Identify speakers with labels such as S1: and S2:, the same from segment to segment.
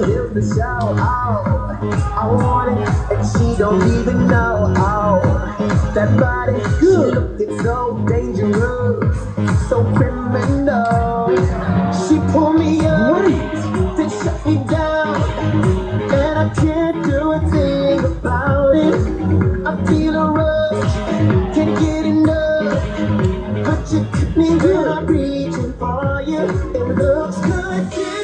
S1: lives the show. Oh, I want it, and she don't even know. Oh, that body, good, it's so dangerous, so criminal. She pulled me up, then shut me down, and I can't do a thing about it. I feel a rush, can't get enough. But you got me when I'm reaching for you. It looks good,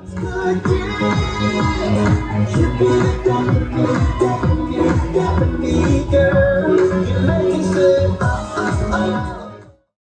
S1: Looks good, yeah.